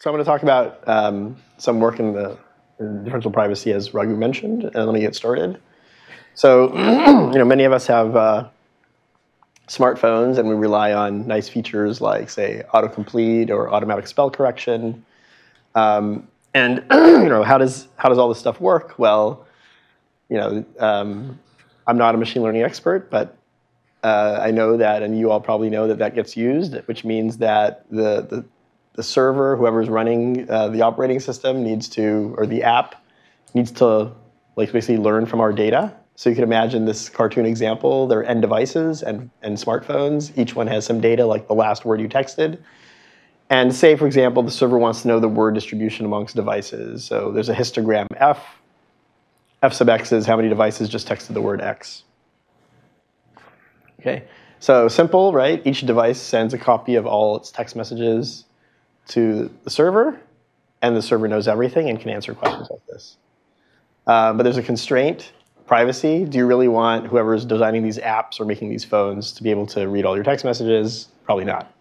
So I'm going to talk about um, some work in the in differential privacy, as Raghu mentioned, and let me get started. So, you know, many of us have uh, smartphones, and we rely on nice features like, say, autocomplete or automatic spell correction. Um, and you know, how does how does all this stuff work? Well, you know, um, I'm not a machine learning expert, but uh, I know that, and you all probably know that that gets used, which means that the, the the server, whoever's running uh, the operating system, needs to, or the app needs to, like basically learn from our data. So you can imagine this cartoon example. There are end devices and, and smartphones. Each one has some data, like the last word you texted. And say, for example, the server wants to know the word distribution amongst devices. So there's a histogram F. F sub x is how many devices just texted the word X. Okay, so simple, right? Each device sends a copy of all its text messages to the server, and the server knows everything and can answer questions like this. Uh, but there's a constraint, privacy. Do you really want whoever's designing these apps or making these phones to be able to read all your text messages? Probably not.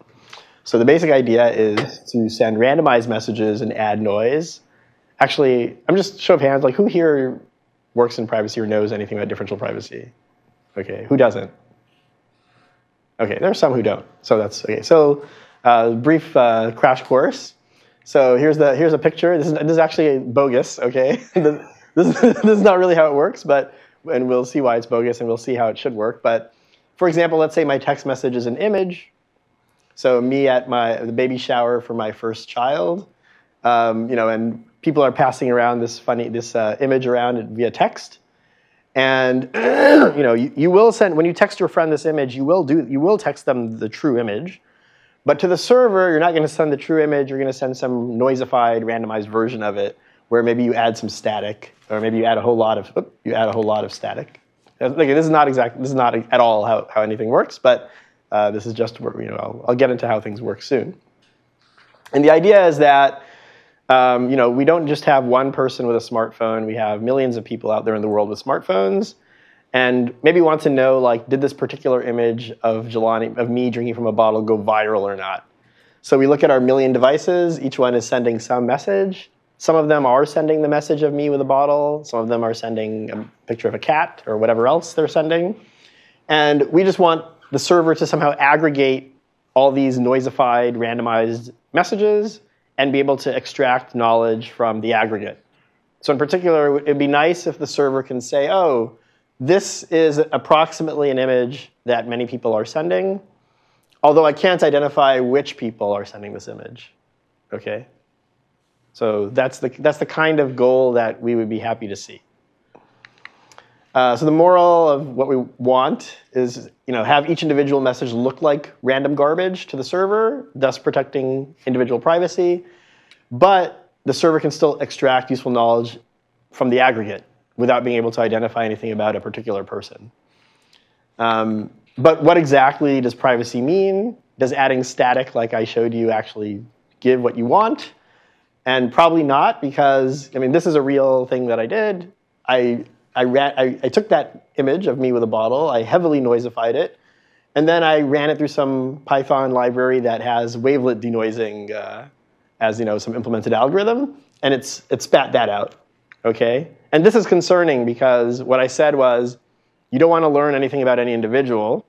So the basic idea is to send randomized messages and add noise. Actually, I'm just show of hands, like who here works in privacy or knows anything about differential privacy? Okay, who doesn't? Okay, there are some who don't. So that's okay. So uh, brief uh, crash course. So here's the here's a picture. This is this is actually bogus. Okay, this, this, is not really how it works, but and we'll see why it's bogus, and we'll see how it should work. But for example, let's say my text message is an image. So me at my the baby shower for my first child, um, you know, and people are passing around this funny this uh, image around via text. And you know, you, you will send when you text your friend this image, you will do you will text them the true image. But to the server, you're not going to send the true image. You're going to send some noisified, randomized version of it, where maybe you add some static, or maybe you add a whole lot of oops, you add a whole lot of static. Like, this is not exact. This is not at all how, how anything works, but uh, this is just where you know I'll, I'll, get into how things work soon. And the idea is that um, you know we don't just have one person with a smartphone. We have millions of people out there in the world with smartphones and maybe want to know like did this particular image of Jelani of me drinking from a bottle go viral or not. So we look at our million devices. Each one is sending some message. Some of them are sending the message of me with a bottle. Some of them are sending a picture of a cat or whatever else they're sending. And we just want the server to somehow aggregate all these noisified, randomized messages and be able to extract knowledge from the aggregate. So in particular, it'd be nice if the server can say, oh, this is approximately an image that many people are sending, although I can't identify which people are sending this image. Okay? So that's the, that's the kind of goal that we would be happy to see. Uh, so the moral of what we want is you know, have each individual message look like random garbage to the server, thus protecting individual privacy. But the server can still extract useful knowledge from the aggregate without being able to identify anything about a particular person. Um, but what exactly does privacy mean? Does adding static, like I showed you, actually give what you want? And probably not, because I mean, this is a real thing that I did. I, I, ran, I, I took that image of me with a bottle, I heavily noisified it, and then I ran it through some Python library that has wavelet denoising uh, as you know, some implemented algorithm, and it's, it spat that out. Okay? And this is concerning because what I said was, you don't want to learn anything about any individual.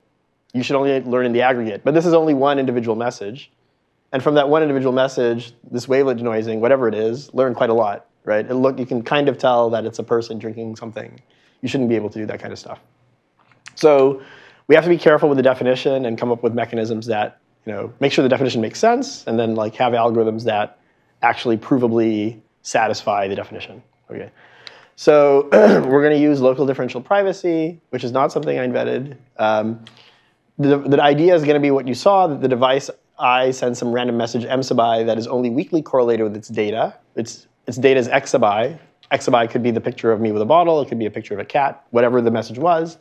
You should only learn in the aggregate. But this is only one individual message. And from that one individual message, this wavelet denoising, whatever it is, learn quite a lot, right? And look, you can kind of tell that it's a person drinking something. You shouldn't be able to do that kind of stuff. So we have to be careful with the definition and come up with mechanisms that, you know, make sure the definition makes sense, and then like have algorithms that actually provably satisfy the definition. Okay. So we're going to use local differential privacy, which is not something I invented. Um, the, the idea is going to be what you saw, that the device I sends some random message m sub i that is only weakly correlated with its data. Its, its data is x sub i. x sub i could be the picture of me with a bottle. It could be a picture of a cat, whatever the message was.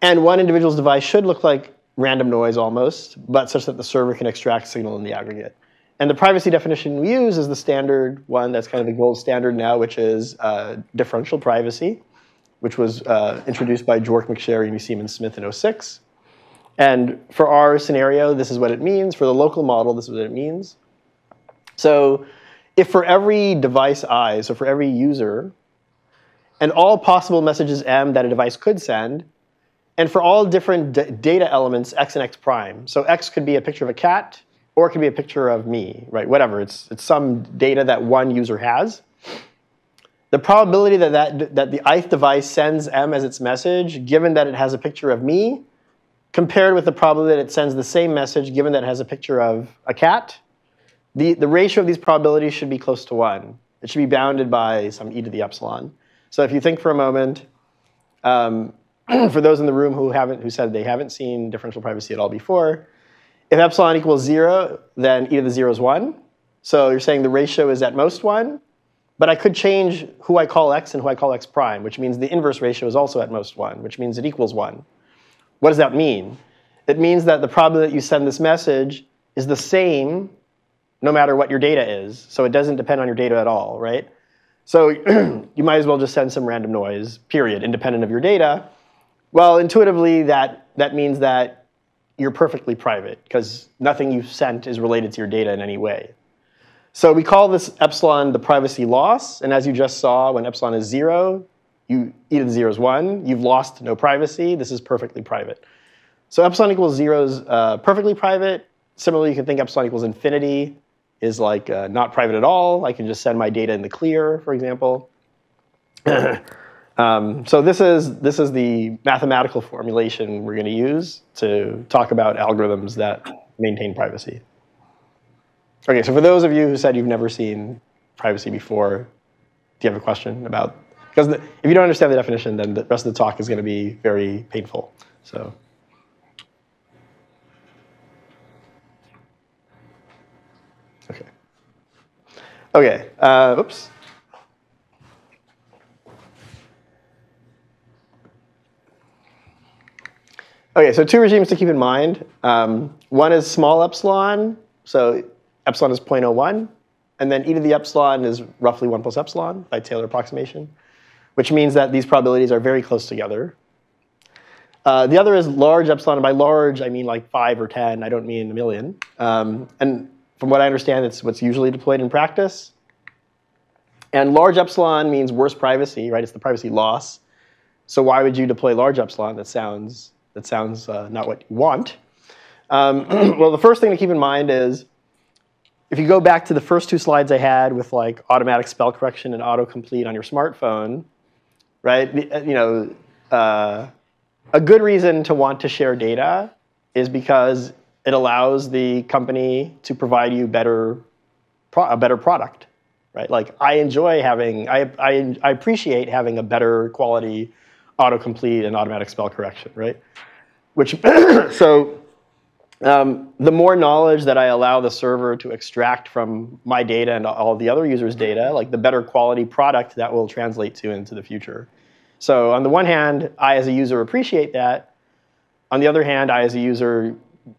And one individual's device should look like random noise almost, but such that the server can extract signal in the aggregate. And the privacy definition we use is the standard one that's kind of the gold standard now, which is uh, differential privacy, which was uh, introduced by Dwork, McSherry, and Nissim Smith in 06. And for our scenario, this is what it means. For the local model, this is what it means. So if for every device i, so for every user, and all possible messages m that a device could send, and for all different data elements x and x prime. So x could be a picture of a cat, or it could be a picture of me, right? Whatever. It's, it's some data that one user has. The probability that, that, that the ith device sends m as its message, given that it has a picture of me, compared with the probability that it sends the same message, given that it has a picture of a cat, the, the ratio of these probabilities should be close to 1. It should be bounded by some e to the epsilon. So if you think for a moment, um, for those in the room who haven't, who said they haven't seen differential privacy at all before, if epsilon equals zero, then e to the zero is one. So you're saying the ratio is at most one, but I could change who I call x and who I call x prime, which means the inverse ratio is also at most one, which means it equals one. What does that mean? It means that the probability that you send this message is the same no matter what your data is. So it doesn't depend on your data at all, right? So you might as well just send some random noise, period, independent of your data. Well, intuitively, that, that means that you're perfectly private because nothing you've sent is related to your data in any way. So we call this epsilon the privacy loss. And as you just saw, when epsilon is zero, you e to the zero is one. You've lost no privacy. This is perfectly private. So epsilon equals zero is uh, perfectly private. Similarly, you can think epsilon equals infinity is like uh, not private at all. I can just send my data in the clear, for example. Um, so this is, this is the mathematical formulation we're going to use to talk about algorithms that maintain privacy. Okay, so for those of you who said you've never seen privacy before, do you have a question about? Because if you don't understand the definition, then the rest of the talk is going to be very painful. So. Okay. Okay. Uh, oops. Okay, so two regimes to keep in mind. Um, one is small epsilon, so epsilon is 0.01, and then e to the epsilon is roughly 1 plus epsilon by Taylor approximation, which means that these probabilities are very close together. Uh, the other is large epsilon, and by large I mean like 5 or 10, I don't mean a million. Um, and from what I understand, it's what's usually deployed in practice. And large epsilon means worse privacy, right? It's the privacy loss. So why would you deploy large epsilon? That sounds that sounds uh, not what you want. Um, well, the first thing to keep in mind is if you go back to the first two slides I had with like automatic spell correction and autocomplete on your smartphone, right? Uh, you know, uh, a good reason to want to share data is because it allows the company to provide you better a better product, right? Like I enjoy having, I, I, I appreciate having a better quality autocomplete and automatic spell correction, right? Which, so um, the more knowledge that I allow the server to extract from my data and all the other users' data, like the better quality product that will translate to into the future. So on the one hand, I as a user appreciate that. On the other hand, I as a user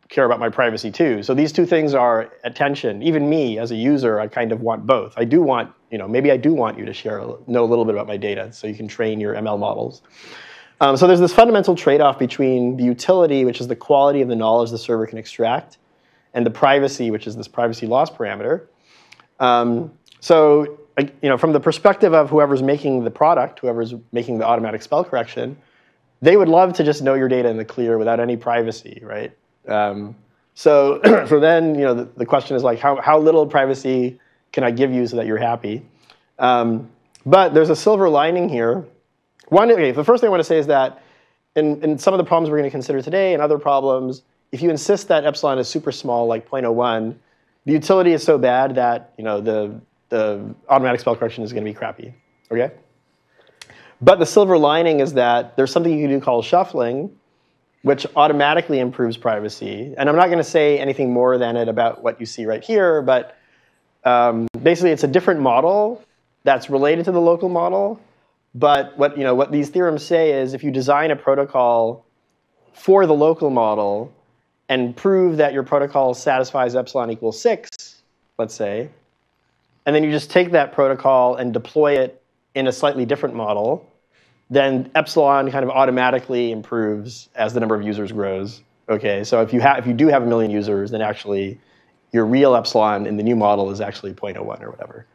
care about my privacy too. So these two things are attention. Even me as a user, I kind of want both. I do want, you know, maybe I do want you to share, know a little bit about my data so you can train your ML models. Um, so there's this fundamental trade-off between the utility, which is the quality of the knowledge the server can extract, and the privacy, which is this privacy loss parameter. Um, so you know, from the perspective of whoever's making the product, whoever's making the automatic spell correction, they would love to just know your data in the clear without any privacy, right? Um, so, so then, you know, the, the, question is like, how, how little privacy can I give you so that you're happy? Um, but there's a silver lining here. One, okay, the first thing I want to say is that in, in some of the problems we're going to consider today and other problems, if you insist that epsilon is super small, like 0.01, the utility is so bad that you know the, the automatic spell correction is going to be crappy. Okay? But the silver lining is that there's something you can do called shuffling, which automatically improves privacy. And I'm not going to say anything more than it about what you see right here, but um, basically it's a different model that's related to the local model. But what, you know, what these theorems say is if you design a protocol for the local model and prove that your protocol satisfies epsilon equals 6, let's say, and then you just take that protocol and deploy it in a slightly different model, then epsilon kind of automatically improves as the number of users grows. Okay, so if you have if you do have a million users, then actually your real epsilon in the new model is actually 0.01 or whatever.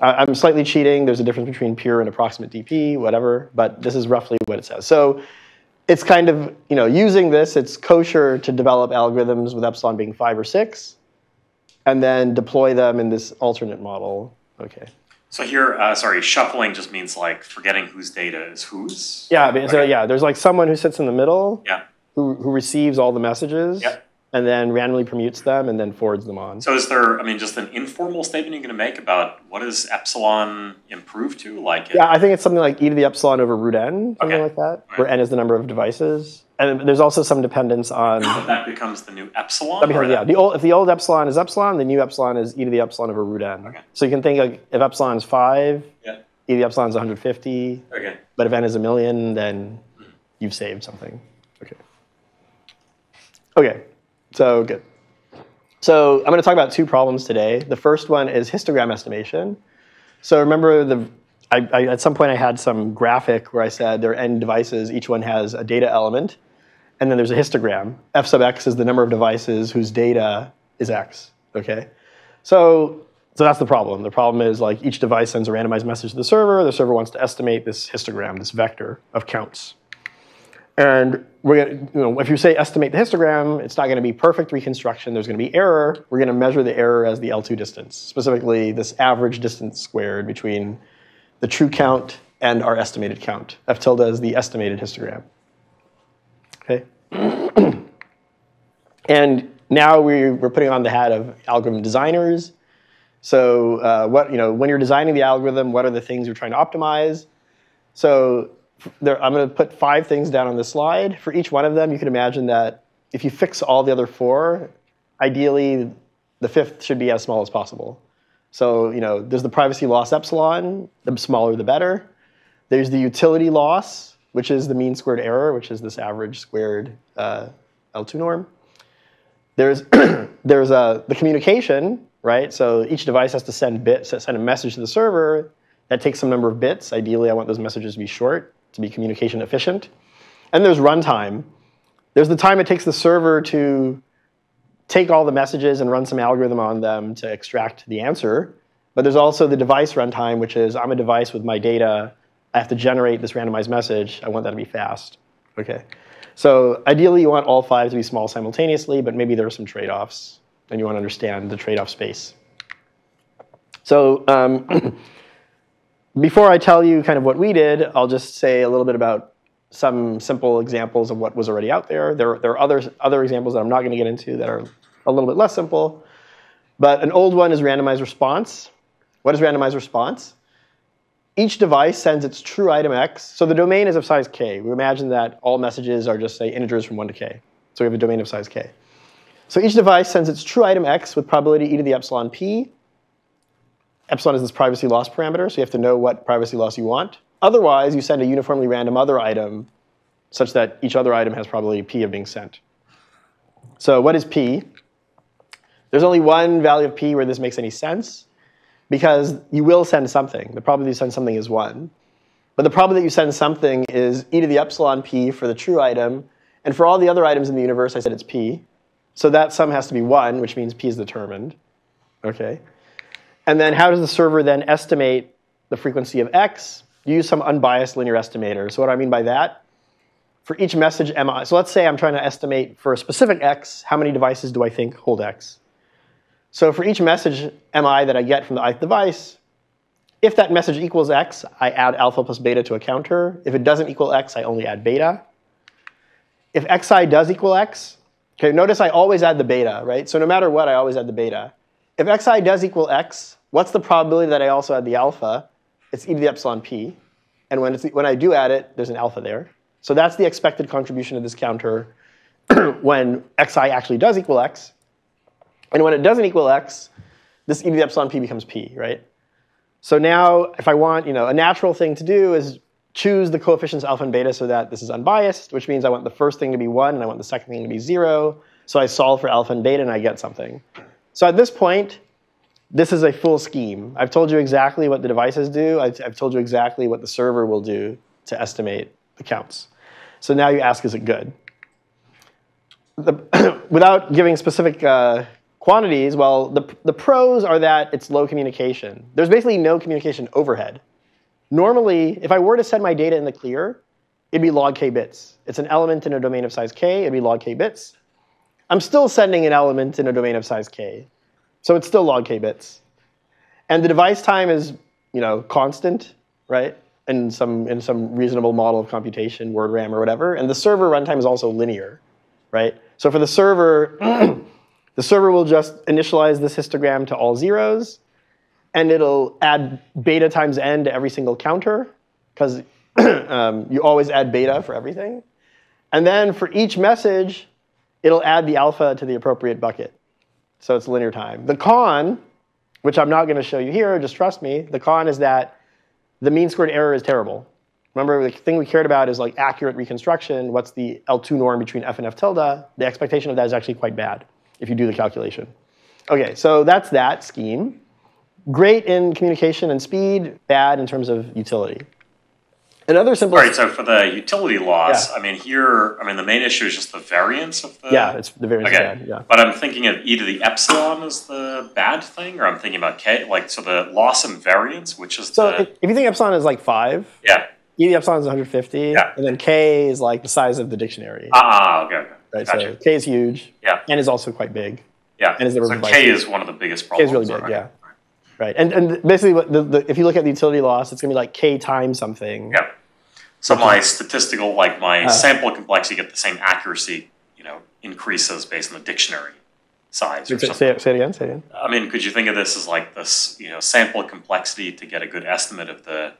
Uh, I'm slightly cheating. There's a difference between pure and approximate DP, whatever, but this is roughly what it says. So it's kind of, you know, using this, it's kosher to develop algorithms with epsilon being five or six, and then deploy them in this alternate model. Okay. So here, uh, sorry, shuffling just means like forgetting whose data is whose. Yeah, but so yeah, there's like someone who sits in the middle Yeah. who, who receives all the messages Yep. and then randomly permutes them and then forwards them on. So is there, I mean, just an informal statement you're going to make about what does epsilon improve to? Like, Yeah, I think it's something like e to the epsilon over root n, something Okay. like that, Right. where n is the number of devices. And there's also some dependence on. that becomes the new epsilon. that becomes- yeah, the old, if the old epsilon is epsilon, the new epsilon is e to the epsilon over root n. Okay. So you can think like if epsilon is five, Yeah. e to the epsilon is 150. Okay. But if n is a million, then you've saved something. Okay. Okay, so good. So I'm going to talk about two problems today. The first one is histogram estimation. So remember the, I, I, at some point I had some graphic where I said there are n devices, each one has a data element, and then there's a histogram. f sub x is the number of devices whose data is x, okay? So, so that's the problem. The problem is like each device sends a randomized message to the server. The server wants to estimate this histogram, this vector of counts. And we're gonna, you know, if you say estimate the histogram, it's not going to be perfect reconstruction. There's going to be error. We're going to measure the error as the L2 distance, specifically this average distance squared between the true count and our estimated count. F tilde is the estimated histogram. And now we, we're putting on the hat of algorithm designers. So uh, what you know, when you're designing the algorithm, what are the things you're trying to optimize? So there, I'm going to put five things down on the slide. For each one of them, you can imagine that if you fix all the other four, ideally the fifth should be as small as possible. So you know, there's the privacy loss epsilon. The smaller, the better. There's the utility loss, which is the mean squared error, which is this average squared uh, L2 norm. There's there's uh, the communication, right? So each device has to send bits, send a message to the server that takes some number of bits. Ideally, I want those messages to be short to be communication efficient. And there's runtime. There's the time it takes the server to take all the messages and run some algorithm on them to extract the answer. But there's also the device runtime, which is I'm a device with my data. I have to generate this randomized message. I want that to be fast. Okay. So ideally, you want all five to be small simultaneously, but maybe there are some trade-offs, and you want to understand the trade-off space. So um, before I tell you kind of what we did, I'll just say a little bit about some simple examples of what was already out there. There, there are other, other examples that I'm not going to get into that are a little bit less simple. But an old one is randomized response. What is randomized response? Each device sends its true item x. So the domain is of size k. We imagine that all messages are just, say, integers from 1 to k. So we have a domain of size k. So each device sends its true item x with probability e to the epsilon p. Epsilon is this privacy loss parameter, so you have to know what privacy loss you want. Otherwise, you send a uniformly random other item such that each other item has probability p of being sent. So what is p? There's only one value of p where this makes any sense because you will send something. The probability you send something is 1. But the probability that you send something is e to the epsilon p for the true item. And for all the other items in the universe, I said it's p. So that sum has to be 1, which means p is determined. Okay. And then how does the server then estimate the frequency of x? You use some unbiased linear estimator. So what do I mean by that? For each message mi, so let's say I'm trying to estimate for a specific x, how many devices do I think hold x? So for each message mi that I get from the ith device, if that message equals x, I add alpha plus beta to a counter. If it doesn't equal x, I only add beta. If xi does equal x, okay, notice I always add the beta, right? So no matter what, I always add the beta. If xi does equal x, what's the probability that I also add the alpha? It's e to the epsilon p. And when, when I do add it, there's an alpha there. So that's the expected contribution of this counter when xi actually does equal x. And when it doesn't equal x, this e to the epsilon p becomes p, right? So now if I want, you know, a natural thing to do is choose the coefficients alpha and beta so that this is unbiased, which means I want the first thing to be 1 and I want the second thing to be 0. So I solve for alpha and beta and I get something. So at this point, this is a full scheme. I've told you exactly what the devices do. I've, I've told you exactly what the server will do to estimate the counts. So now you ask, is it good? The, without giving specific uh, quantities, well, the, the pros are that it's low communication. There's basically no communication overhead. Normally, if I were to send my data in the clear, it'd be log k bits. It's an element in a domain of size k, it'd be log k bits. I'm still sending an element in a domain of size k. So it's still log k bits. And the device time is, you know, constant, right? In some, in some reasonable model of computation, word RAM or whatever. And the server runtime is also linear, right? So for the server, the server will just initialize this histogram to all zeros, and it'll add beta times n to every single counter, because um, you always add beta for everything. And then for each message, it'll add the alpha to the appropriate bucket. So it's linear time. The con, which I'm not going to show you here, just trust me, the con is that the mean squared error is terrible. Remember, the thing we cared about is like accurate reconstruction. What's the L2 norm between f and f tilde? The expectation of that is actually quite bad if you do the calculation. OK, so that's that scheme. Great in communication and speed, bad in terms of utility. Another simple. Right. So for the utility loss, yeah. I mean here, I mean the main issue is just the variance of the. Yeah, it's the variance. Okay. Bad, yeah. But I'm thinking of e to the epsilon is the bad thing, or I'm thinking about k, like so the loss and variance, which is so the. if you think epsilon is like five. Yeah. E to the epsilon is 150. Yeah. And then k is like the size of the dictionary. Ah, okay. okay. Right. Gotcha. So k is huge. Yeah. And is also quite big. Yeah. And is the so k is one of the biggest problems. K is really big. Right? Yeah. Right. And and basically, the, the, if you look at the utility loss, it's going to be like k times something. Yeah. So my statistical, like my uh, sample complexity, get the same accuracy, you know, increases based on the dictionary size. Say, say, it, say it again. Say it again. I mean, could you think of this as like this, you know, sample complexity to get a good estimate of the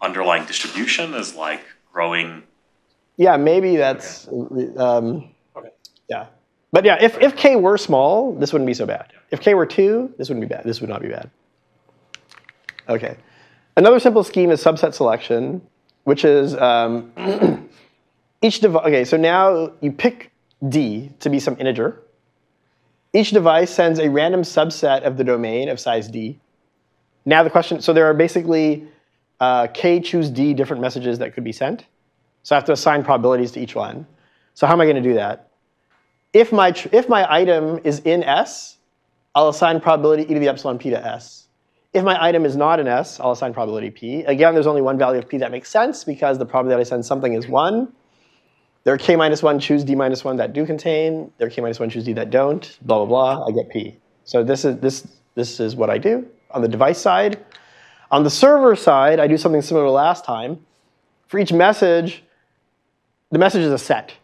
underlying distribution is like growing? Yeah, maybe that's. Okay. Um, okay. Yeah, but yeah, if if k were small, this wouldn't be so bad. If k were two, this wouldn't be bad. This would not be bad. Okay. Another simple scheme is subset selection which is um, each device. Okay, so now you pick D to be some integer. Each device sends a random subset of the domain of size D. Now the question, so there are basically uh, k choose D different messages that could be sent. So I have to assign probabilities to each one. So how am I going to do that? If my, if my item is in S, I'll assign probability e to the epsilon p to S. If my item is not in S, I'll assign probability P. Again, there's only one value of P that makes sense because the probability that I send something is 1. There are K minus 1 choose D minus 1 that do contain. There are K minus 1 choose D that don't, blah, blah, blah. I get P. So this is, this, this is what I do on the device side. On the server side, I do something similar to last time. For each message, the message is a set.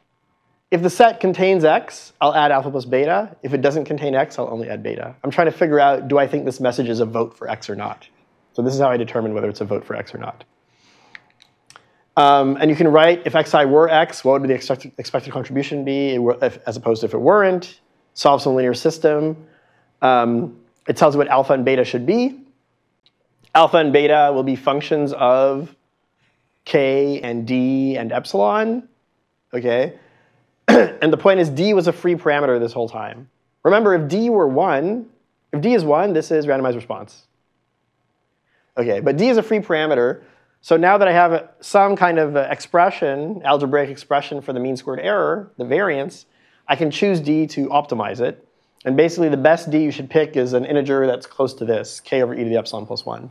If the set contains x, I'll add alpha plus beta. If it doesn't contain x, I'll only add beta. I'm trying to figure out, do I think this message is a vote for x or not? So this is how I determine whether it's a vote for x or not. Um, and you can write, if xi were x, what would the expected, expected contribution be, if, as opposed to if it weren't. Solve some linear system. Um, it tells you what alpha and beta should be. Alpha and beta will be functions of k and d and epsilon. Okay. and the point is d was a free parameter this whole time. Remember, if d were 1, if d is 1, this is randomized response. Okay, but d is a free parameter. So now that I have some kind of expression, algebraic expression for the mean squared error, the variance, I can choose d to optimize it. And basically, the best d you should pick is an integer that's close to this, k over e to the epsilon plus 1.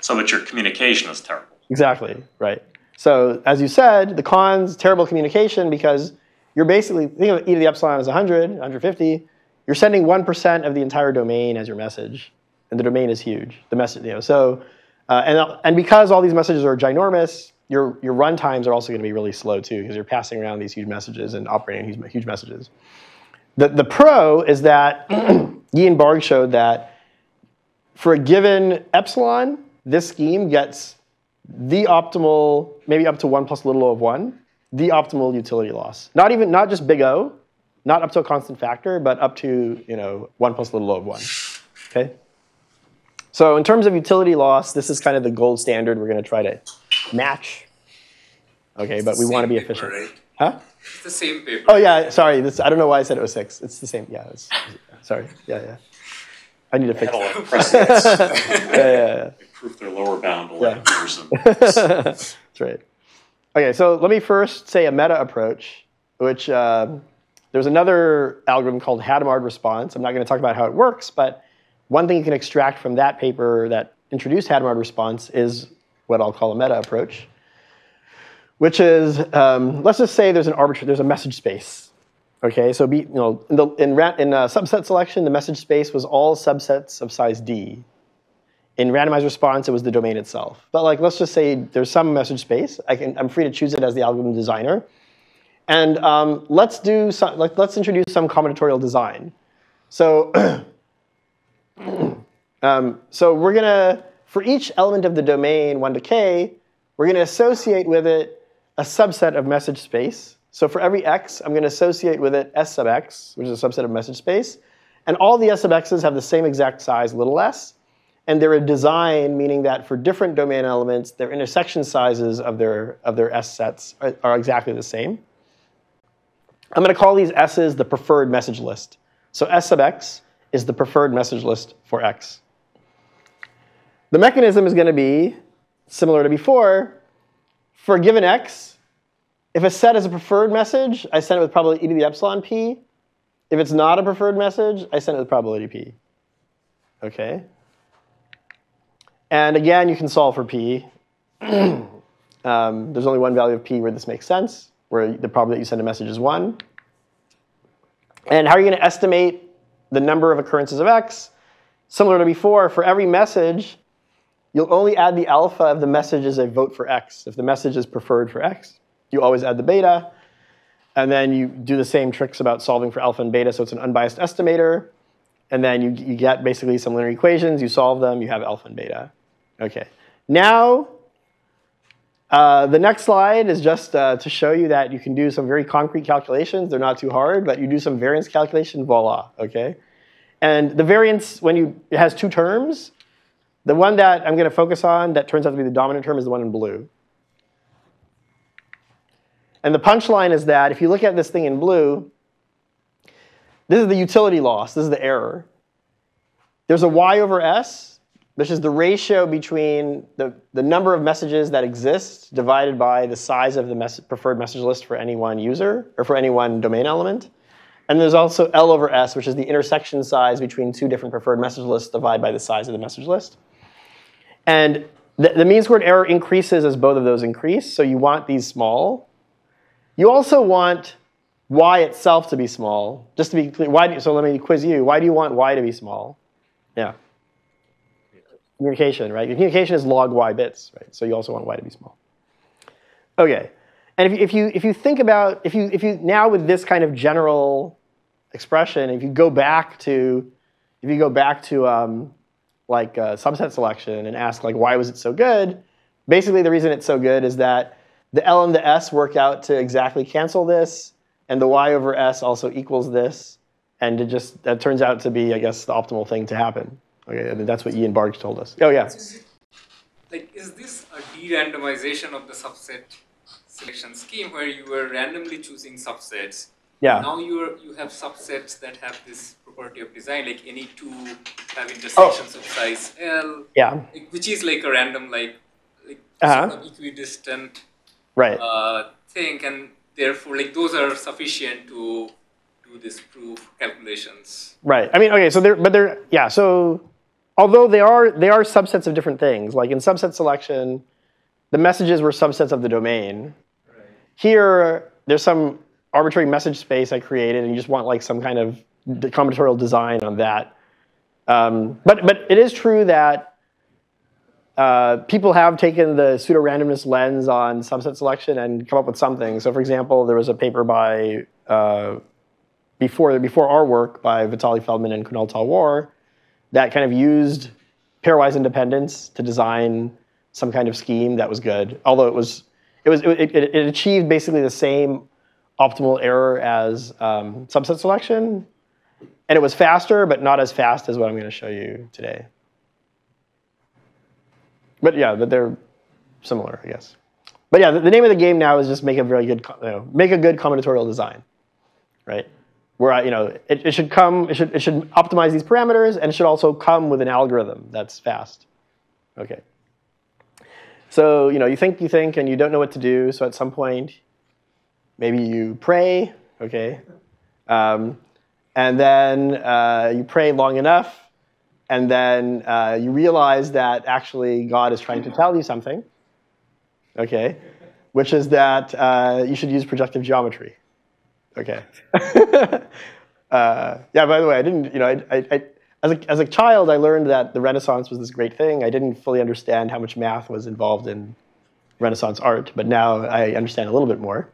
So that your communication is terrible. Exactly, right. So as you said, the cons, terrible communication because you're basically, think of e to the epsilon as 100, 150. You're sending 1% of the entire domain as your message. And the domain is huge, the message, you know. So, uh, and, and because all these messages are ginormous, your, your run times are also going to be really slow too, because you're passing around these huge messages and operating huge, huge messages. The, the pro is that Ye and Barg showed that for a given epsilon, this scheme gets the optimal, maybe up to 1 plus little o of 1, the optimal utility loss. Not even, not just big O, not up to a constant factor, but up to, you know, 1 plus little o of 1, okay? So in terms of utility loss, this is kind of the gold standard we're going to try to match. Okay, but we want to be paper, efficient. Right? Huh? It's the same paper. Oh yeah, sorry. This, I don't know why I said it was 6. It's the same. Yeah, it's, sorry. Yeah, yeah. I need to fix that. yeah, yeah, yeah. They proof their lower bound 11 Yeah. That's right. Okay, so let me first say a meta approach, which uh, there's another algorithm called Hadamard response. I'm not going to talk about how it works, but one thing you can extract from that paper that introduced Hadamard response is what I'll call a meta approach, which is um, let's just say there's an arbitrary, there's a message space. Okay, so be, you know, in, the, in, in uh, subset selection, the message space was all subsets of size d. In randomized response, it was the domain itself. But like, let's just say there's some message space. I can, I'm free to choose it as the algorithm designer. And um, let's do some, like, let's introduce some combinatorial design. So, um, so we're gonna, for each element of the domain, one to k, we're gonna associate with it a subset of message space. So for every x, I'm gonna associate with it s sub x, which is a subset of message space. And all the s sub x's have the same exact size, little s. And they're a design, meaning that for different domain elements, their intersection sizes of their, of their S sets are, are exactly the same. I'm going to call these S's the preferred message list. So S sub x is the preferred message list for x. The mechanism is going to be similar to before. For a given x, if a set is a preferred message, I send it with probability e to the epsilon p. If it's not a preferred message, I send it with probability p. Okay? And again, you can solve for p. um, there's only one value of p where this makes sense, where the probability that you send a message is 1. And how are you going to estimate the number of occurrences of x? Similar to before, for every message, you'll only add the alpha of the message as a vote for x. If the message is preferred for x, you always add the beta. And then you do the same tricks about solving for alpha and beta, so it's an unbiased estimator. And then you, you get basically some linear equations, you solve them, you have alpha and beta. Okay. Now, uh, the next slide is just uh, to show you that you can do some very concrete calculations. They're not too hard, but you do some variance calculation, voila, okay? And the variance, when you, it has two terms. The one that I'm going to focus on that turns out to be the dominant term is the one in blue. And the punchline is that if you look at this thing in blue, this is the utility loss. This is the error. There's a y over s, which is the ratio between the, the number of messages that exist divided by the size of the mes preferred message list for any one user, or for any one domain element. And there's also L over S, which is the intersection size between two different preferred message lists divided by the size of the message list. And the, the mean squared error increases as both of those increase, so you want these small. You also want y itself to be small. Just to be clear, why do, so let me quiz you. Why do you want y to be small? Yeah. Communication, right? Communication is log y bits, right? So you also want y to be small. Okay. And if you, if you, if you think about, if you, if you now with this kind of general expression, if you go back to, if you go back to um, like uh, subset selection and ask like why was it so good, basically the reason it's so good is that the L and the S work out to exactly cancel this, and the y over s also equals this, and it just that turns out to be, I guess, the optimal thing to happen. Okay, and that's what Ye and Barg told us. Oh yeah. Like, is this a de-randomization of the subset selection scheme where you were randomly choosing subsets? Yeah. Now you you have subsets that have this property of design, like any two have intersections oh. of size L. Yeah. Like, which is like a random, like, like uh-huh. sort of equidistant right. uh, thing, and therefore, like those are sufficient to do this proof calculations. Right. I mean, okay. So they're, but they're, yeah. So although they are, they are subsets of different things. Like in subset selection, the messages were subsets of the domain. Right. Here, there's some arbitrary message space I created, and you just want like some kind of combinatorial design on that. Um, but but it is true that uh, people have taken the pseudo-randomness lens on subset selection and come up with something. So for example, there was a paper by, uh, before, before our work by Vitaly Feldman and Kunal Talwar that kind of used pairwise independence to design some kind of scheme that was good. Although it was, it, was, it, it, it achieved basically the same optimal error as um, subset selection. And it was faster, but not as fast as what I'm going to show you today. But yeah, but they're similar, I guess. But yeah, the, the name of the game now is just make a very good, you know, make a good combinatorial design, right? Where I, you know, it, it should come, it should, it should optimize these parameters, and it should also come with an algorithm that's fast. Okay. So you know, you think, you think, and you don't know what to do. So at some point, maybe you pray, okay, Um, and then uh, you pray long enough, and then uh, you realize that actually God is trying to tell you something, okay, which is that uh, you should use projective geometry, okay. Uh, yeah, by the way, I didn't, you know, I, I, I, as, a, as a child, I learned that the Renaissance was this great thing. I didn't fully understand how much math was involved in Renaissance art, but now I understand a little bit more.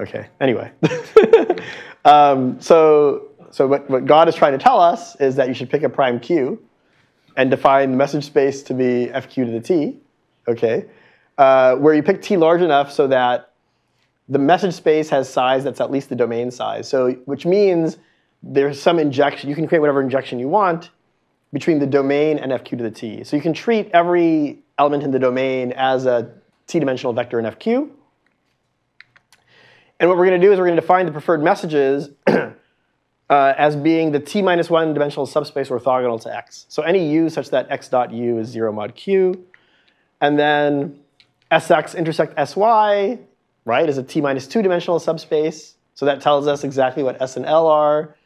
Okay, anyway. um, so so what, what God is trying to tell us is that you should pick a prime q and define the message space to be fq to the t, okay? Uh, where you pick t large enough so that the message space has size that's at least the domain size. So which means there's some injection, you can create whatever injection you want between the domain and fq to the t. So you can treat every element in the domain as a t-dimensional vector in fq. And what we're going to do is we're going to define the preferred messages uh, as being the t minus 1 dimensional subspace orthogonal to x. So any u such that x dot u is 0 mod q. And then sx intersect sy, right, is a t minus 2 dimensional subspace. So that tells us exactly what s and l are.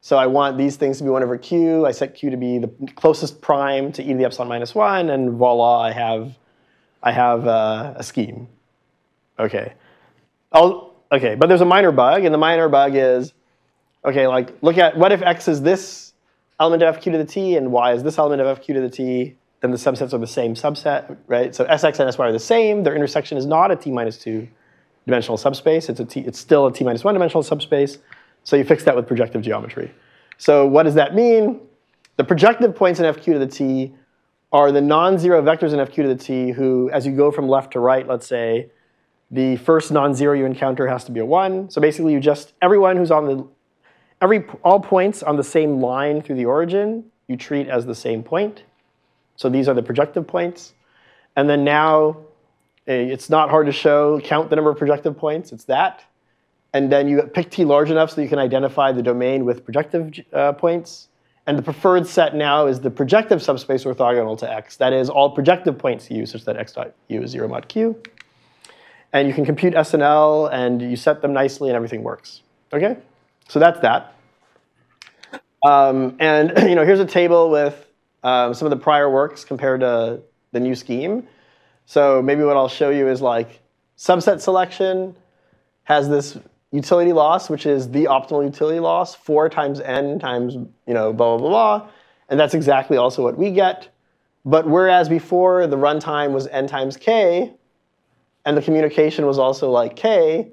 So I want these things to be 1 over q. I set q to be the closest prime to e to the epsilon minus 1, and voila, I have, I have uh, a scheme. Okay. I'll, okay, but there's a minor bug, and the minor bug is, okay, like look at what if x is this element of fq to the t and y is this element of fq to the t, then the subsets are the same subset, right? So sx and sy are the same. Their intersection is not a t minus 2 dimensional subspace. It's, a t, it's still a t minus 1 dimensional subspace. So you fix that with projective geometry. So what does that mean? The projective points in fq to the t are the non-zero vectors in fq to the t who, as you go from left to right, let's say, the first non-zero you encounter has to be a 1. So basically you just, everyone who's on the, every, all points on the same line through the origin, you treat as the same point. So these are the projective points. And then now, it's not hard to show, count the number of projective points, it's that and then you pick t large enough so you can identify the domain with projective uh, points. And the preferred set now is the projective subspace orthogonal to x. That is all projective points u such that x dot u is 0 mod q. And you can compute SNL, and you set them nicely, and everything works. Okay? So that's that. Um, and you know, here's a table with um, some of the prior works compared to the new scheme. So maybe what I'll show you is like subset selection has this utility loss, which is the optimal utility loss, 4 times n times you know blah, blah, blah, blah. And that's exactly also what we get. But whereas before the runtime was n times k, and the communication was also like k,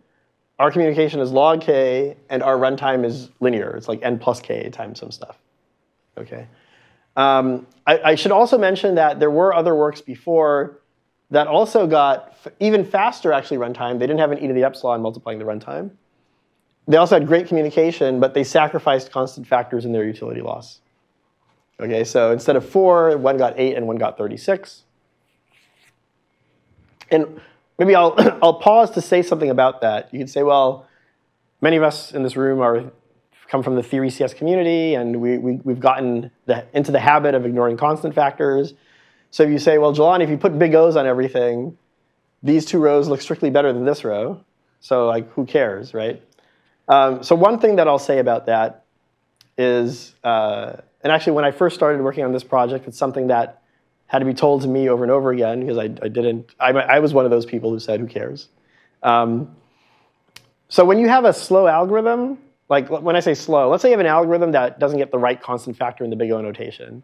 our communication is log k, and our runtime is linear. It's like n plus k times some stuff. Okay. Um, I, I should also mention that there were other works before that also got even faster actually runtime. They didn't have an e to the epsilon multiplying the runtime. They also had great communication, but they sacrificed constant factors in their utility loss. Okay, so instead of four, one got eight and one got 36. And maybe I'll, I'll pause to say something about that. You could say, well, many of us in this room are come from the theory CS community, and we, we, we've gotten the, into the habit of ignoring constant factors. So if you say, well, Jelani, if you put big O's on everything, these two rows look strictly better than this row. So like, who cares, right? Um, so one thing that I'll say about that is, uh, and actually when I first started working on this project, it's something that had to be told to me over and over again because I, I didn't, I, I, was one of those people who said, who cares? Um, so when you have a slow algorithm, like when I say slow, let's say you have an algorithm that doesn't get the right constant factor in the big O notation.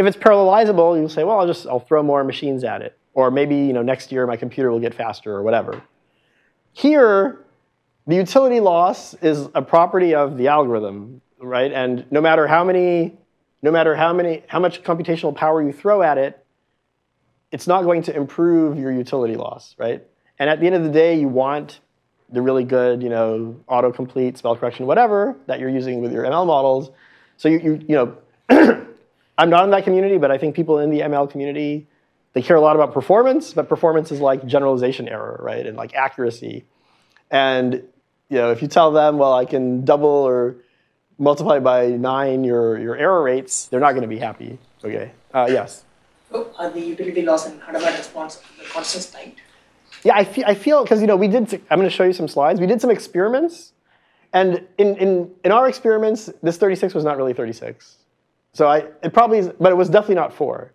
If it's parallelizable, you'll say, well, I'll just, I'll throw more machines at it. Or maybe, you know, next year my computer will get faster or whatever. Here, the utility loss is a property of the algorithm, right? And no matter how many, no matter how many, how much computational power you throw at it, it's not going to improve your utility loss, right? And at the end of the day, you want the really good, you know, autocomplete, spell correction, whatever that you're using with your ML models. So you, you, you know, I'm not in that community, but I think people in the ML community, they care a lot about performance, but performance is like generalization error, right? And like accuracy. And you know, if you tell them, well, I can double or multiply by nine your, your error rates, they're not going to be happy. Okay. Uh, yes. So are the utility loss and Hadamard response the constant Yeah, I feel I feel because you know we did. I'm going to show you some slides. We did some experiments And in, in, in our experiments, this 36 was not really 36. So I, it probably is, but it was definitely not 4.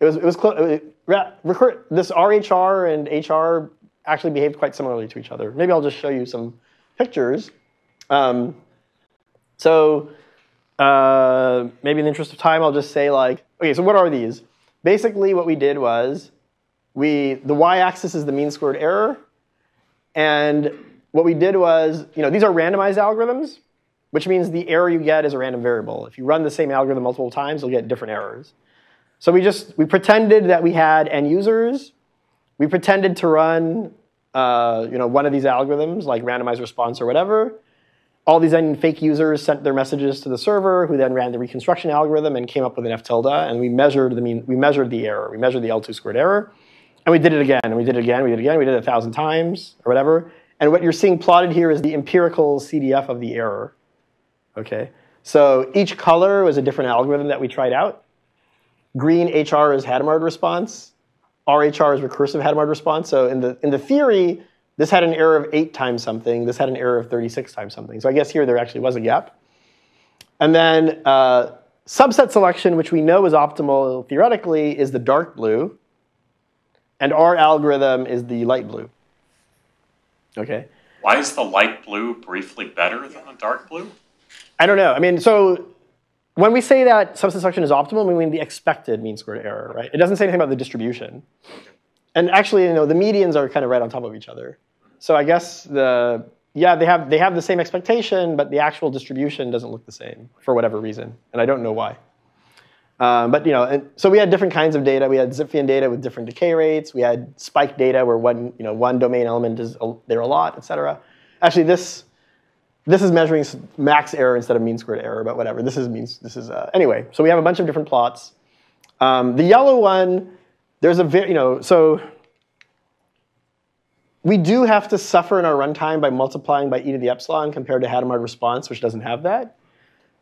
It was, it was close. This RHR and HR actually behaved quite similarly to each other. Maybe I'll just show you some pictures. Um, so uh, maybe in the interest of time, I'll just say like, okay, so what are these? Basically, what we did was we the y-axis is the mean squared error, and what we did was, you know, these are randomized algorithms, which means the error you get is a random variable. If you run the same algorithm multiple times, you'll get different errors. So we just we pretended that we had n users. We pretended to run, uh, you know, one of these algorithms like randomized response or whatever all these then fake users sent their messages to the server, who then ran the reconstruction algorithm and came up with an f tilde, and we measured the mean, we measured the error, we measured the L2 squared error, and we did it again, and we did it again, we did it again, we did it a thousand times or whatever. And what you're seeing plotted here is the empirical CDF of the error. Okay, so each color was a different algorithm that we tried out. Green HR is Hadamard response. RHR is recursive Hadamard response. So in the in the theory, this had an error of 8 times something. This had an error of 36 times something. So I guess here there actually was a gap. And then uh, subset selection, which we know is optimal theoretically, is the dark blue. And our algorithm is the light blue. Okay. Why is the light blue briefly better than the dark blue? I don't know. I mean, so when we say that subset selection is optimal, we mean the expected mean squared error, right? It doesn't say anything about the distribution. And actually, you know, the medians are kind of right on top of each other. So I guess the yeah they have they have the same expectation, but the actual distribution doesn't look the same for whatever reason, and I don't know why. Um, but you know, and so we had different kinds of data. We had Zipfian data with different decay rates. We had spike data where one you know one domain element is there a lot, et cetera. Actually, this this is measuring max error instead of mean squared error, but whatever. This is means this is uh, anyway. So we have a bunch of different plots. Um, the yellow one, there's a very you know so we do have to suffer in our runtime by multiplying by e to the epsilon compared to Hadamard response, which doesn't have that.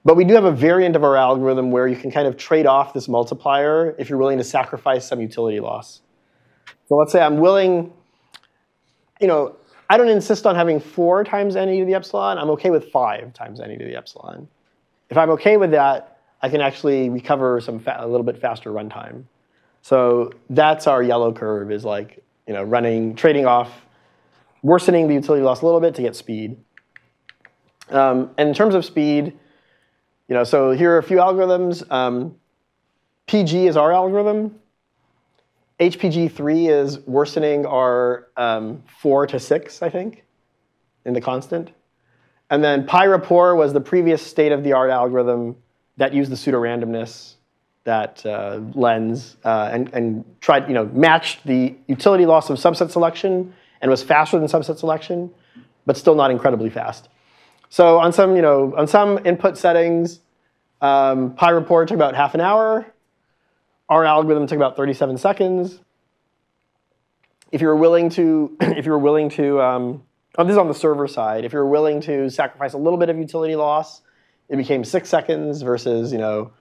But we do have a variant of our algorithm where you can kind of trade off this multiplier if you're willing to sacrifice some utility loss. So let's say I'm willing, you know, I don't insist on having 4 times n e to the epsilon. I'm OK with 5 times n e to the epsilon. If I'm OK with that, I can actually recover some a little bit faster runtime. So that's our yellow curve is like, you know, running, trading off worsening the utility loss a little bit to get speed. Um, and in terms of speed, you know, so here are a few algorithms. Um, PG is our algorithm. HPG3 is worsening our um, 4 to 6, I think, in the constant. And then PI-RAPPOR was the previous state-of-the-art algorithm that used the pseudo-randomness that uh, lens uh, and, and tried, you know, matched the utility loss of subset selection and was faster than subset selection, but still not incredibly fast. So on some, you know, on some input settings, um, took about half an hour. Our algorithm took about 37 seconds. If you're willing to, if you were willing to, um, oh, this is on the server side. If you were willing to sacrifice a little bit of utility loss, it became six seconds versus, you know,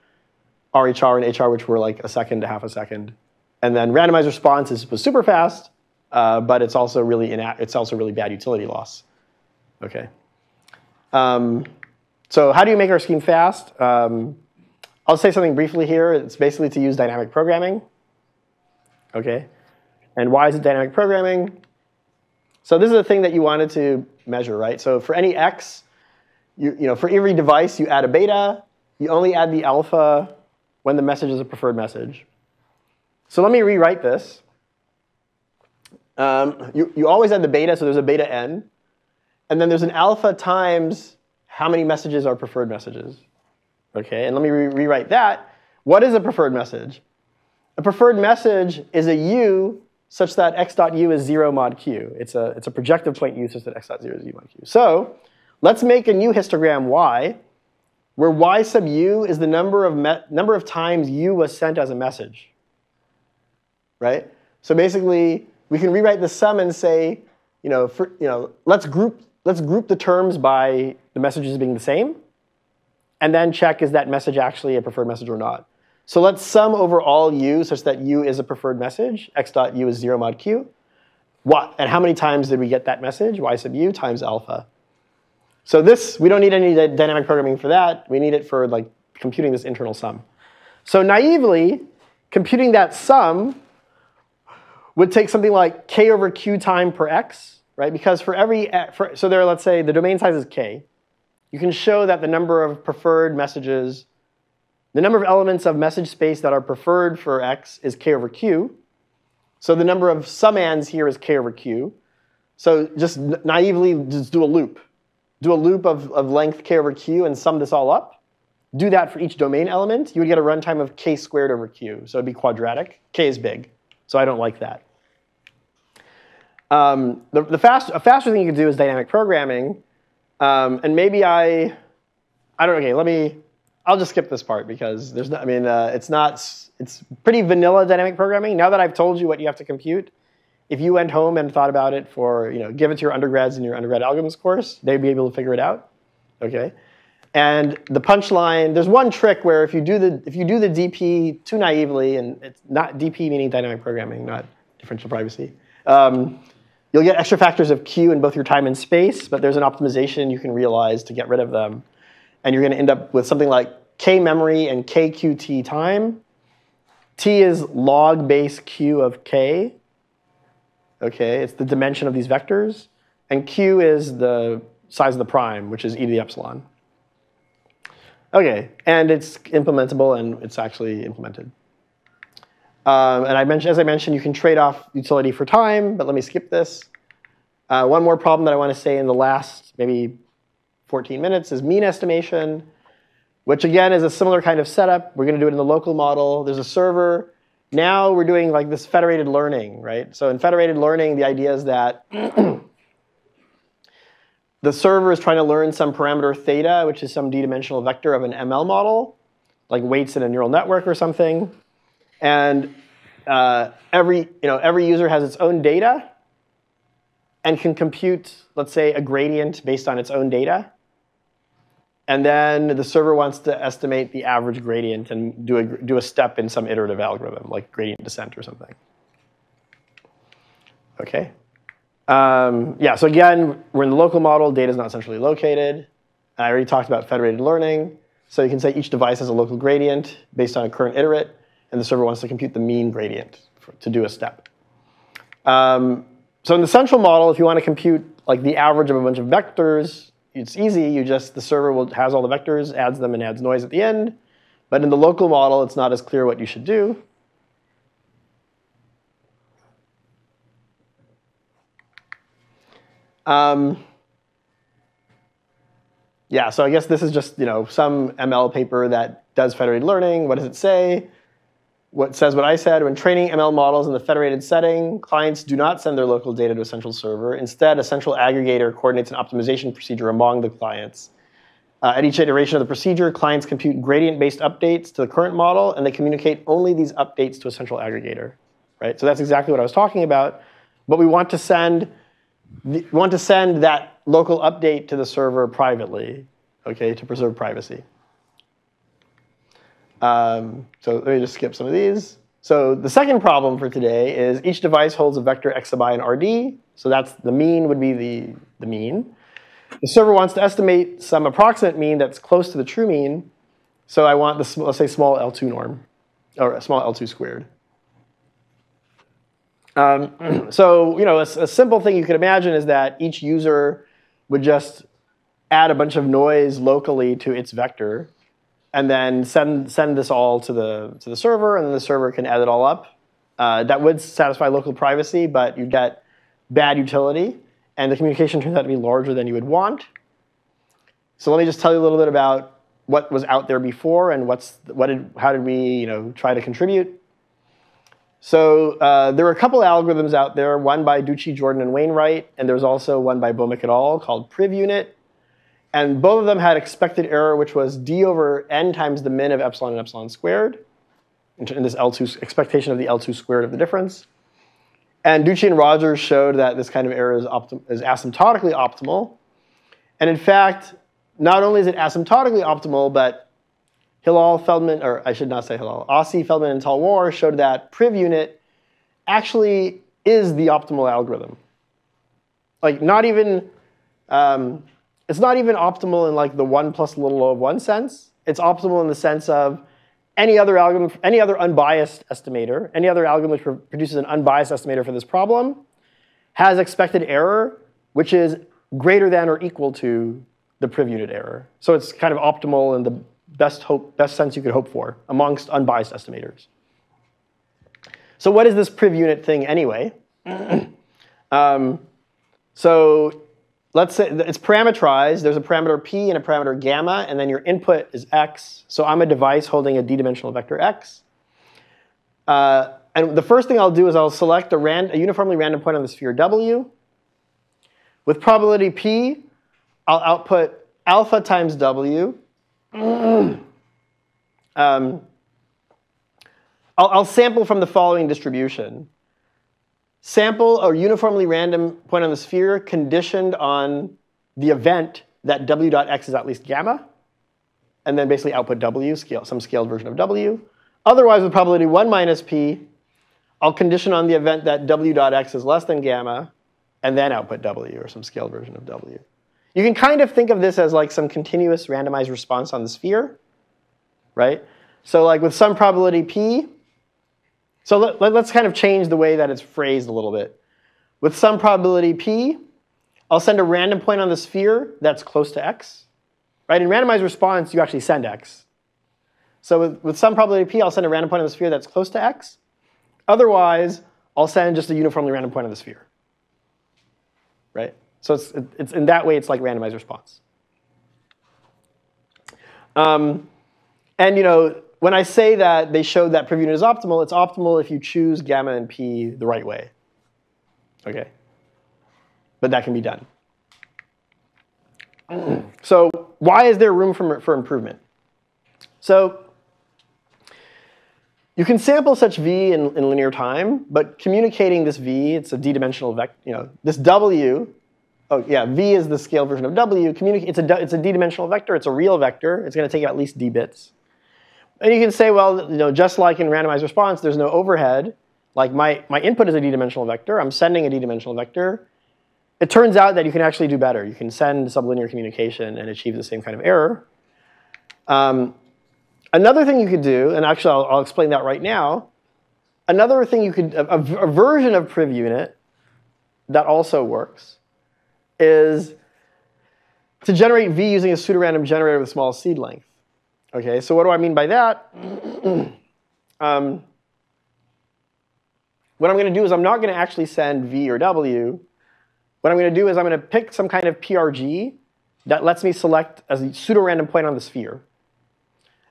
RHR and HR, which were like a second to half a second. And then randomized response is, was super fast, uh, but it's also really it's also really bad utility loss. Okay. Um, so how do you make our scheme fast? Um, I'll say something briefly here. It's basically to use dynamic programming. Okay. And why is it dynamic programming? So this is a thing that you wanted to measure, right? So for any x, you, you know, for every device, you add a beta. You only add the alpha when the message is a preferred message. So let me rewrite this. Um, you, you always add the beta, so there's a beta n. And then there's an alpha times how many messages are preferred messages. Okay, and let me re rewrite that. What is a preferred message? A preferred message is a u such that x dot u is 0 mod q. It's a, it's a projective point u such that x dot 0 is u mod q. So let's make a new histogram y, where y sub u is the number of, met number of times u was sent as a message. Right? So basically, we can rewrite the sum and say, you know, for, you know, let's group let's group the terms by the messages being the same, and then check is that message actually a preferred message or not. So let's sum over all u such that u is a preferred message. x dot u is 0 mod q. What, and how many times did we get that message? y sub u times alpha. So this, we don't need any dynamic programming for that. We need it for like computing this internal sum. So naively, computing that sum would take something like k over q time per x, right? Because for every, for, so there, let's say the domain size is k. You can show that the number of preferred messages, the number of elements of message space that are preferred for x is k over q. So the number of summands here is k over q. So just naively just do a loop. Do a loop of, of length k over q and sum this all up. Do that for each domain element. You would get a runtime of k squared over q. So it'd be quadratic. k is big. So I don't like that. Um, the, the fast, a faster thing you could do is dynamic programming. Um, and maybe I, I don't okay, let me, I'll just skip this part because there's not, I mean, uh, it's not, it's pretty vanilla dynamic programming. Now that I've told you what you have to compute, if you went home and thought about it for, you know, give it to your undergrads in your undergrad algorithms course, they'd be able to figure it out, okay? And the punchline, there's one trick where if you do the, if you do the DP too naively, and it's not DP meaning dynamic programming, not differential privacy, um, You'll get extra factors of q in both your time and space, but there's an optimization you can realize to get rid of them. And you're going to end up with something like k memory and kqt time. t is log base q of k. Okay, it's the dimension of these vectors. And q is the size of the prime, which is e to the epsilon. Okay, and it's implementable and it's actually implemented. Um, and I mentioned, as I mentioned, you can trade off utility for time, but let me skip this. Uh, one more problem that I want to say in the last maybe 14 minutes is mean estimation, which again is a similar kind of setup. We're going to do it in the local model. There's a server. Now we're doing like this federated learning, right? So in federated learning, the idea is that the server is trying to learn some parameter theta, which is some d-dimensional vector of an ML model, like weights in a neural network or something. And uh, every, you know, every user has its own data and can compute, let's say, a gradient based on its own data. And then the server wants to estimate the average gradient and do a, do a step in some iterative algorithm, like gradient descent or something. Okay. Um, yeah, so again, we're in the local model. Data is not centrally located. I already talked about federated learning. So you can say each device has a local gradient based on a current iterate and the server wants to compute the mean gradient for, to do a step. Um, so in the central model, if you want to compute like the average of a bunch of vectors, it's easy. You just the server will, has all the vectors, adds them, and adds noise at the end. But in the local model, it's not as clear what you should do. Um, yeah, so I guess this is just you know some ML paper that does federated learning. What does it say? What says what I said, when training ML models in the federated setting, clients do not send their local data to a central server. Instead, a central aggregator coordinates an optimization procedure among the clients. Uh, at each iteration of the procedure, clients compute gradient-based updates to the current model, and they communicate only these updates to a central aggregator. Right? So that's exactly what I was talking about. But we want to send, want to send that local update to the server privately, okay, to preserve privacy. Um, so let me just skip some of these. So the second problem for today is each device holds a vector x sub i and rd. So that's the mean would be the, the mean. The server wants to estimate some approximate mean that's close to the true mean. So I want the, let's say, small L2 norm, or a small L2 squared. Um, so you know, a, a simple thing you could imagine is that each user would just add a bunch of noise locally to its vector and then send send this all to the to the server, and then the server can add it all up. Uh, that would satisfy local privacy, but you get bad utility, and the communication turns out to be larger than you would want. So let me just tell you a little bit about what was out there before and what's what did how did we you know try to contribute. So uh, there were a couple algorithms out there, one by Duchi, Jordan, and Wainwright, and there's also one by Bhowmick et al. called PrivUnit. And both of them had expected error, which was d over n times the min of epsilon and epsilon squared, in this L2 expectation of the L2 squared of the difference. And Duchi and Rogers showed that this kind of error is, is asymptotically optimal. And in fact, not only is it asymptotically optimal, but Hilal, Feldman, or I should not say Hilal, Asi, Feldman, and Talwar showed that PrivUnit actually is the optimal algorithm. Like not even, um, it's not even optimal in like the one plus little o of one sense. It's optimal in the sense of any other algorithm, any other unbiased estimator, any other algorithm which pro- produces an unbiased estimator for this problem has expected error, which is greater than or equal to the priv unit error. So it's kind of optimal in the best hope, best sense you could hope for amongst unbiased estimators. So what is this priv unit thing anyway? um, so let's say it's parameterized. There's a parameter p and a parameter gamma, and then your input is x. So I'm a device holding a d-dimensional vector x. Uh, and the first thing I'll do is I'll select a, ran a uniformly random point on the sphere w. With probability p, I'll output alpha times w. um, I'll, I'll sample from the following distribution. Sample a uniformly random point on the sphere conditioned on the event that w dot x is at least gamma, and then basically output w, scale, some scaled version of w. Otherwise, with probability 1 minus p, I'll condition on the event that w dot x is less than gamma, and then output w, or some scaled version of w. You can kind of think of this as like some continuous randomized response on the sphere, right? So like with some probability p, so let, let, us kind of change the way that it's phrased a little bit. With some probability p, I'll send a random point on the sphere that's close to x. Right? In randomized response, you actually send x. So with, with some probability p, I'll send a random point on the sphere that's close to x. Otherwise, I'll send just a uniformly random point on the sphere. Right? So it's, it's in that way, it's like randomized response. Um, and you know, when I say that they showed that priv unit is optimal, it's optimal if you choose gamma and p the right way. Okay? But that can be done. so why is there room for, for improvement? So you can sample such v in, in linear time, but communicating this v, it's a d-dimensional vector, you know, this w, oh yeah, v is the scale version of w, it's a, it's a d-dimensional vector, it's a real vector, it's gonna take at least d bits. And you can say, well, you know, just like in randomized response, there's no overhead. Like my, my input is a d-dimensional vector. I'm sending a d-dimensional vector. It turns out that you can actually do better. You can send sublinear communication and achieve the same kind of error. Um, another thing you could do, and actually I'll, I'll explain that right now. Another thing you could, a, a version of priv unit that also works is to generate v using a pseudorandom generator with small seed length. Okay, so what do I mean by that? um, what I'm going to do is I'm not going to actually send V or W. What I'm going to do is I'm going to pick some kind of PRG that lets me select a pseudo-random point on the sphere.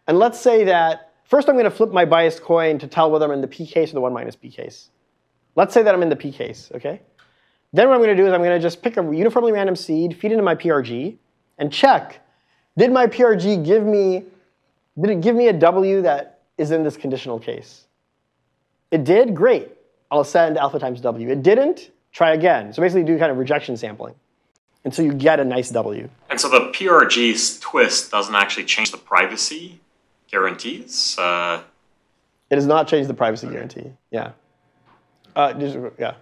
And let's say that first I'm going to flip my biased coin to tell whether I'm in the P case or the 1 minus P case. Let's say that I'm in the P case, okay? Then what I'm going to do is I'm going to just pick a uniformly random seed, feed it into my PRG, and check, did my PRG give me did it give me a W that is in this conditional case? It did? Great. I'll send alpha times W. It didn't? Try again. So basically do kind of rejection sampling. And so you get a nice W. And so the PRG's twist doesn't actually change the privacy guarantees? Uh... It does not change the privacy guarantee. Yeah. Uh, just, yeah.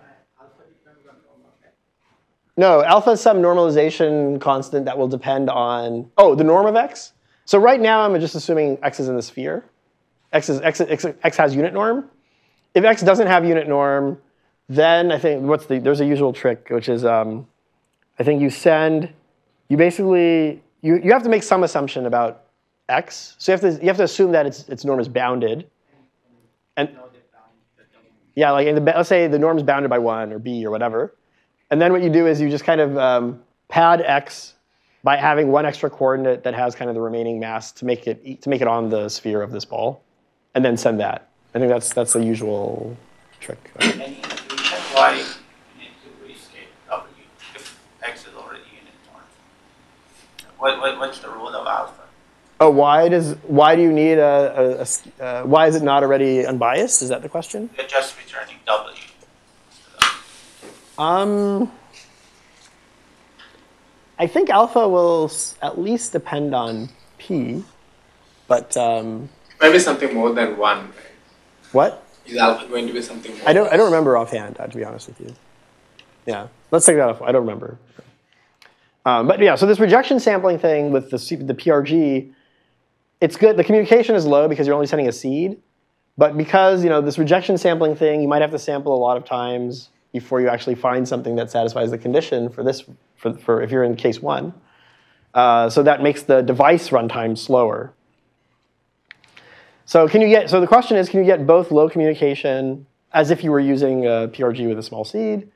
No, alpha is some normalization constant that will depend on, oh, the norm of x? So right now, I'm just assuming x is in the sphere. X, is, x, x, x has unit norm. If x doesn't have unit norm, then I think what's the, there's a usual trick, which is um, I think you send, you basically, you, you have to make some assumption about x. So you have to, you have to assume that its, its norm is bounded. And yeah, like the, let's say the norm is bounded by one or b or whatever. And then what you do is you just kind of um, pad x by having one extra coordinate that has kind of the remaining mass to make it to make it on the sphere of this ball, and then send that. I think that's that's the usual trick. Why you need to rescale W if X is already unit norm? What, what, what's the rule of alpha? Oh, why does why do you need a, a, a uh, why is it not already unbiased? Is that the question? You're just returning W. Um. I think alpha will at least depend on p, but um, maybe something more than one. Right? What? Is alpha going to be something more? I don't. I don't remember offhand. Uh, to be honest with you. Yeah, let's take that off. I don't remember. Um, but yeah, so this rejection sampling thing with the, the PRG, it's good. The communication is low because you're only sending a seed. But because you know this rejection sampling thing, you might have to sample a lot of times before you actually find something that satisfies the condition for this, for, for if you're in case one. Uh, so that makes the device runtime slower. So can you get, so the question is, can you get both low communication as if you were using a PRG with a small seed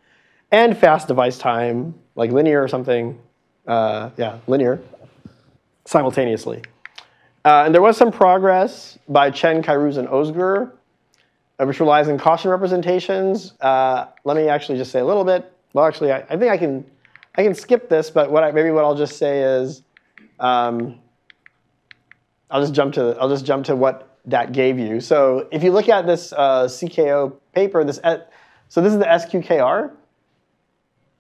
and fast device time, like linear or something, uh, yeah, linear, simultaneously. Uh, and there was some progress by Chen, Kairouz, and Ozgur, which relies on Gaussian representations. Uh, let me actually just say a little bit. Well, actually, I, I think I can, I can skip this, but what I, maybe what I'll just say is, um, I'll just jump to I'll just jump to what that gave you. So if you look at this uh, CKO paper, this uh, so this is the SQKR.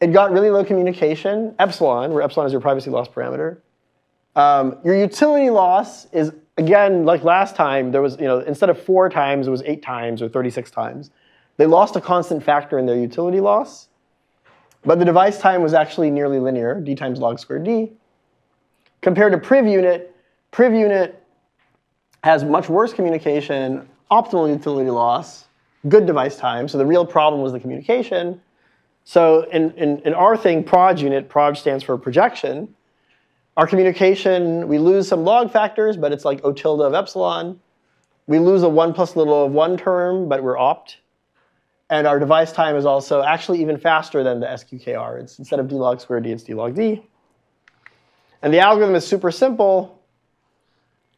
It got really low communication, epsilon, where epsilon is your privacy loss parameter. Um, your utility loss is again like last time. There was you know instead of four times, it was eight times or 36 times. They lost a constant factor in their utility loss, but the device time was actually nearly linear, d times log squared d. Compared to priv unit, priv unit has much worse communication, optimal utility loss, good device time. So the real problem was the communication. So in, in, in our thing, proj unit, proj stands for projection. Our communication, we lose some log factors, but it's like O tilde of epsilon. We lose a 1 plus little of 1 term, but we're opt. And our device time is also actually even faster than the SQKR. It's instead of d log squared d, it's d log d. And the algorithm is super simple.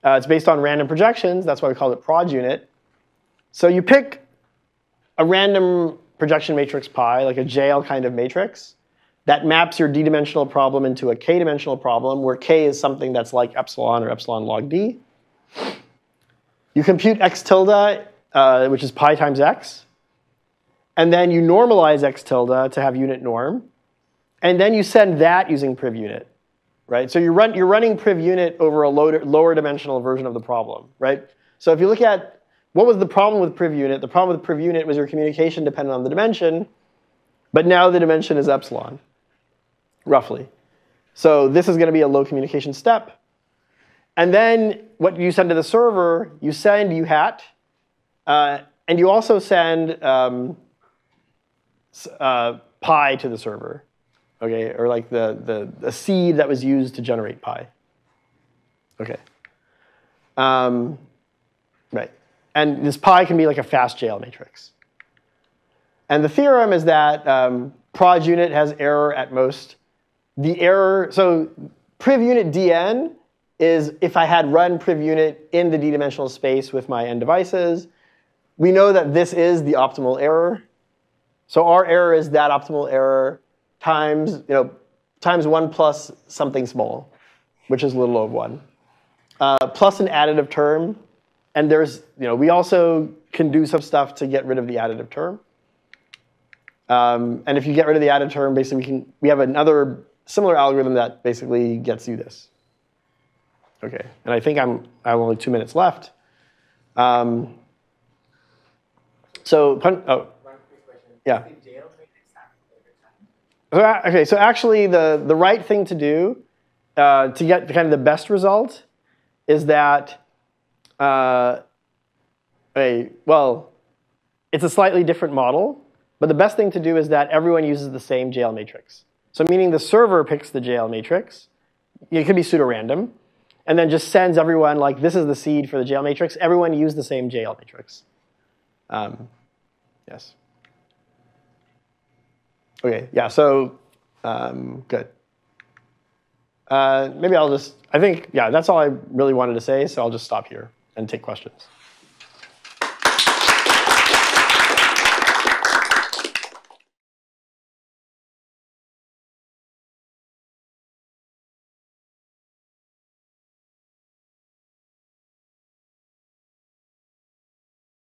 Uh, it's based on random projections. That's why we call it proj unit. So you pick a random projection matrix pi, like a JL kind of matrix, that maps your d-dimensional problem into a k-dimensional problem, where k is something that's like epsilon or epsilon log d. You compute x tilde, uh, which is pi times x. And then you normalize x tilde to have unit norm. And then you send that using priv unit right? So you're, run, you're running priv unit over a lower, lower dimensional version of the problem, right? So if you look at what was the problem with priv unit, the problem with priv unit was your communication depended on the dimension, but now the dimension is epsilon, roughly. So this is going to be a low communication step. And then what you send to the server, you send u hat, uh, and you also send um, uh, pi to the server okay, or like the, the, the seed that was used to generate pi. Okay. Um, right. And this pi can be like a fast JL matrix. And the theorem is that um, proj unit has error at most. The error, so priv unit dn is if I had run priv unit in the d-dimensional space with my n devices. We know that this is the optimal error. So our error is that optimal error times, you know, times 1 plus something small, which is little of 1, uh, plus an additive term. And there's, you know, we also can do some stuff to get rid of the additive term. Um, and if you get rid of the additive term, basically we can we have another similar algorithm that basically gets you this. Okay, and I think I'm I have only two minutes left. Um, so, oh, yeah. So, okay, so actually the, the right thing to do uh, to get kind of the best result is that, uh, a, well, it's a slightly different model, but the best thing to do is that everyone uses the same JL matrix. So meaning the server picks the JL matrix, it could be pseudo-random, and then just sends everyone like this is the seed for the JL matrix. Everyone use the same JL matrix. Um, yes. Okay, yeah, so um, good. Uh, maybe I'll just, I think, yeah, that's all I really wanted to say, so I'll just stop here and take questions.